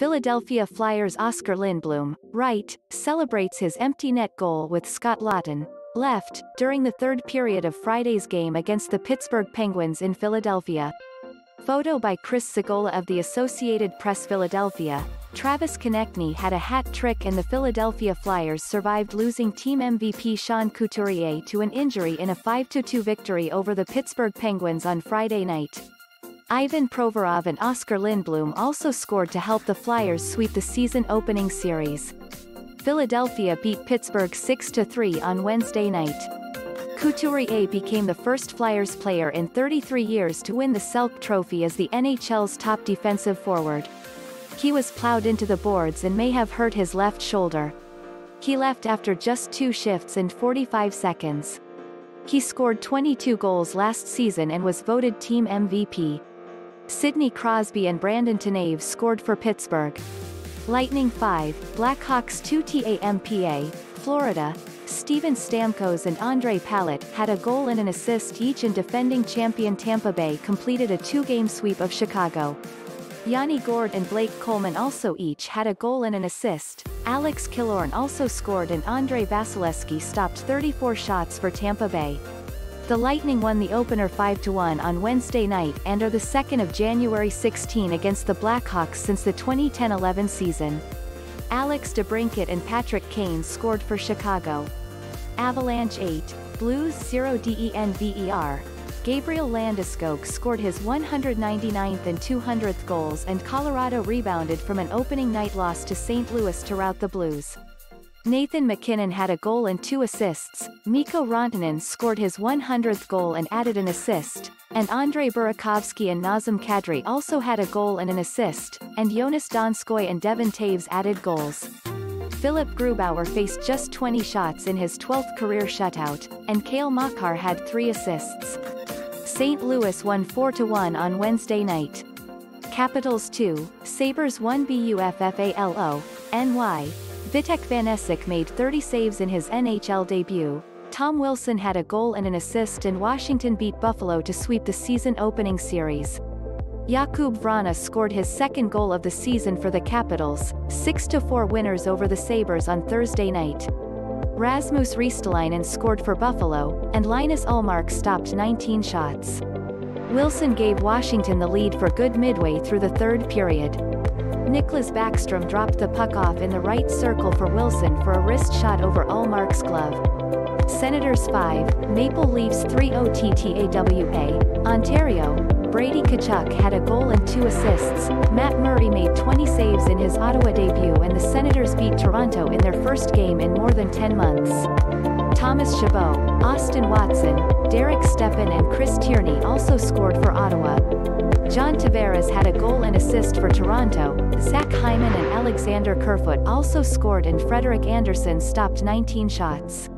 Philadelphia Flyers Oskar Lindblom, right, celebrates his empty net goal with Scott Laughton, left, during the third period of Friday's game against the Pittsburgh Penguins in Philadelphia. Photo by Chris Szagola of the Associated Press Philadelphia. Travis Konecny had a hat trick and the Philadelphia Flyers survived losing team MVP Sean Couturier to an injury in a 5-2 victory over the Pittsburgh Penguins on Friday night. Ivan Provorov and Oskar Lindblom also scored to help the Flyers sweep the season opening series. Philadelphia beat Pittsburgh 6-3 on Wednesday night. Couturier became the first Flyers player in 33 years to win the Selke Trophy as the NHL's top defensive forward. He was plowed into the boards and may have hurt his left shoulder. He left after just two shifts and 45 seconds. He scored 22 goals last season and was voted team MVP. Sidney Crosby and Brandon Tanev scored for Pittsburgh. Lightning 5, Blackhawks 2 TAMPA, Florida, Steven Stamkos and Ondrej Palat had a goal and an assist each and defending champion Tampa Bay completed a two-game sweep of Chicago. Yanni Gourde and Blake Coleman also each had a goal and an assist. Alex Killorn also scored and Andrei Vasilevskiy stopped 34 shots for Tampa Bay. The Lightning won the opener 5-1 on Wednesday night and are the second of January 16 against the Blackhawks since the 2010-11 season. Alex DeBrincat and Patrick Kane scored for Chicago. Avalanche 8, Blues 0 DENVER. Gabriel Landeskog scored his 199th and 200th goals and Colorado rebounded from an opening night loss to St. Louis to rout the Blues. Nathan MacKinnon had a goal and two assists, Mikko Rantanen scored his 100th goal and added an assist, and Andrei Burakovsky and Nazem Kadri also had a goal and an assist, and Joonas Donskoy and Devon Toews added goals. Philipp Grubauer faced just 20 shots in his 12th career shutout, and Cale Makar had three assists. St. Louis won 4-1 on Wednesday night. Capitals 2, Sabres 1 BUFFALO, NY, Vitek Vanecek made 30 saves in his NHL debut. Tom Wilson had a goal and an assist and Washington beat Buffalo to sweep the season opening series. Jakub Vrana scored his second goal of the season for the Capitals, 6-4 winners over the Sabres on Thursday night. Rasmus Ristolainen scored for Buffalo, and Linus Ullmark stopped 19 shots. Wilson gave Washington the lead for good midway through the third period. Nicklas Backstrom dropped the puck off in the right circle for Wilson for a wrist shot over Ullmark's glove. Senators 5, Maple Leafs 3 OTTAWA, Ontario, Brady Tkachuk had a goal and two assists, Matt Murray made 20 saves in his Ottawa debut and the Senators beat Toronto in their first game in more than 10 months. Thomas Chabot, Austin Watson, Derek Stepan and Chris Tierney also scored for Ottawa. John Tavares had a goal and assist for Toronto, Zach Hyman and Alexander Kerfoot also scored and Frederik Andersen stopped 19 shots.